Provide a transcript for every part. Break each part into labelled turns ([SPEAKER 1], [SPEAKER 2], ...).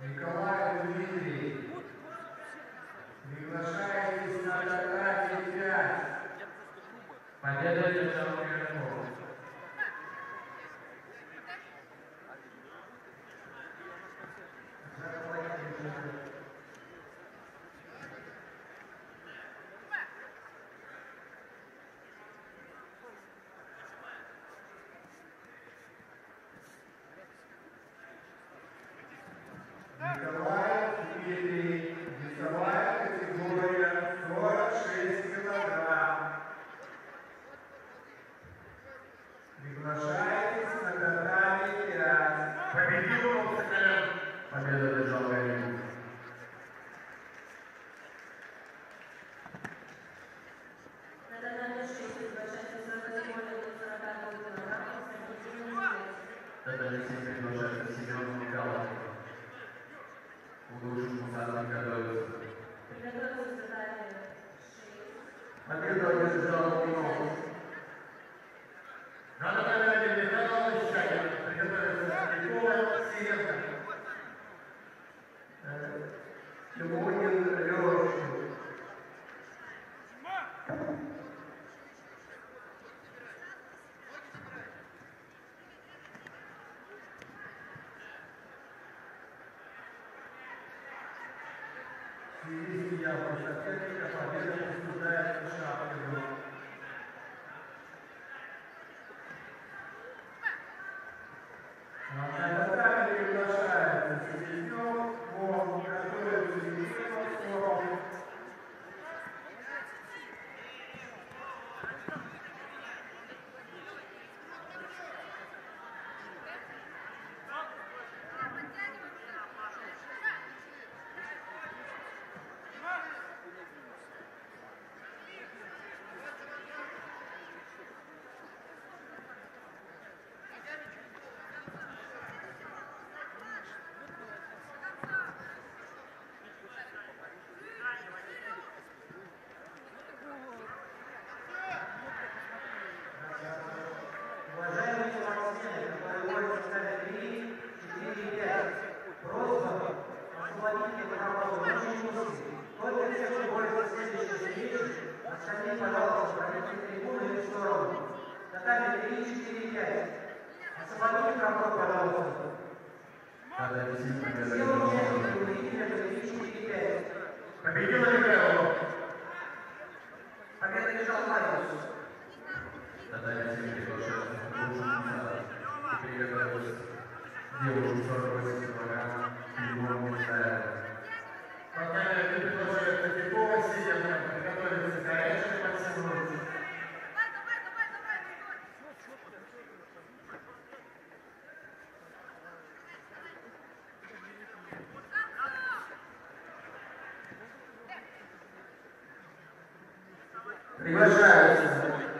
[SPEAKER 1] May God Григоров Соколян.
[SPEAKER 2] Победа держал Гаников. Это Алексей приглашает Семен Николаев. Удушим Мусарный готовится.
[SPEAKER 3] Приготовился далее.
[SPEAKER 1] Победа одержал
[SPEAKER 3] Минов.
[SPEAKER 1] η ίδια προστασία και η καθαρία του
[SPEAKER 4] nostra propria lotta.
[SPEAKER 2] Ad esempio, nella nostra
[SPEAKER 4] vita,
[SPEAKER 1] perché io приглашаю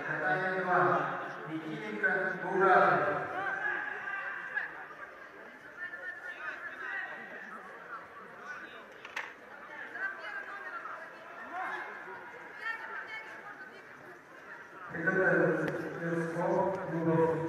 [SPEAKER 1] Наталья Ивановна Никитенко Буратова. Предлагаю Тверского Дубовского.